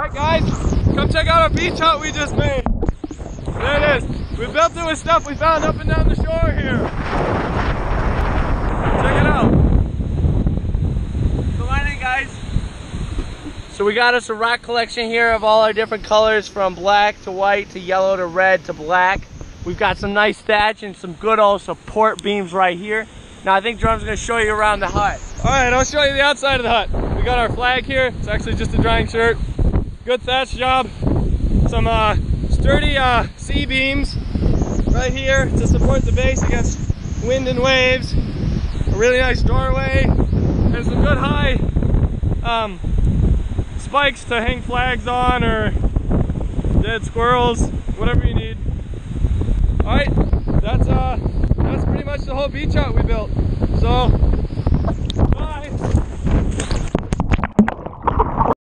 Alright guys, come check out our beach hut we just made. There it is. We built it with stuff we found up and down the shore here. Check it out. Come on in, guys. So we got us a rock collection here of all our different colors from black to white to yellow to red to black. We've got some nice thatch and some good old support beams right here. Now I think Joram's gonna show you around the hut. All right, I'll show you the outside of the hut. We got our flag here. It's actually just a drying shirt. Good thatch job. Some uh, sturdy uh, sea beams right here to support the base against wind and waves. A really nice doorway and some good high um, spikes to hang flags on or dead squirrels, whatever you need. All right, that's uh, that's pretty much the whole beach hut we built. So